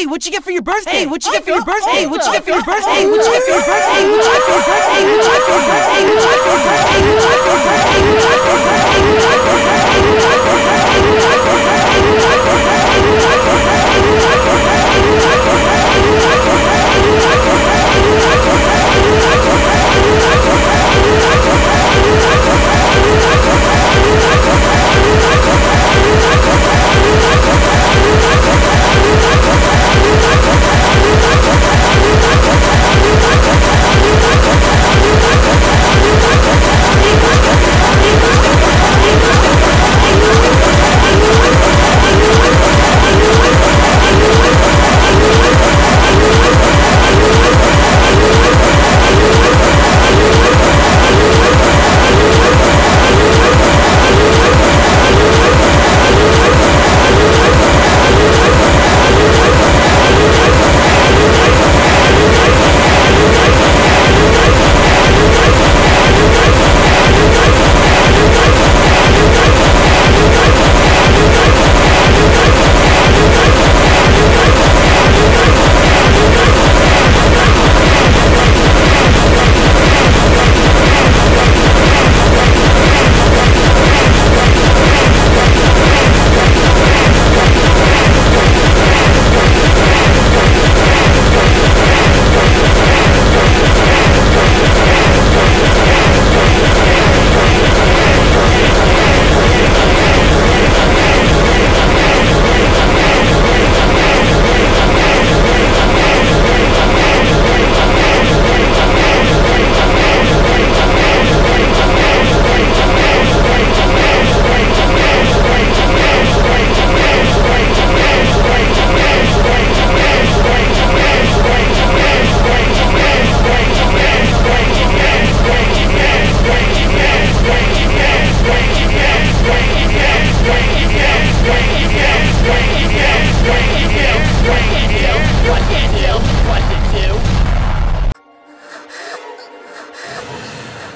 Hey, what you get for your birthday? Hey, what oh, you get for your birthday? Hey, what you get for your birthday? Hey, what you get for your birthday? Hey, what you get for your birthday? what you get for your birthday? what you get for your birthday?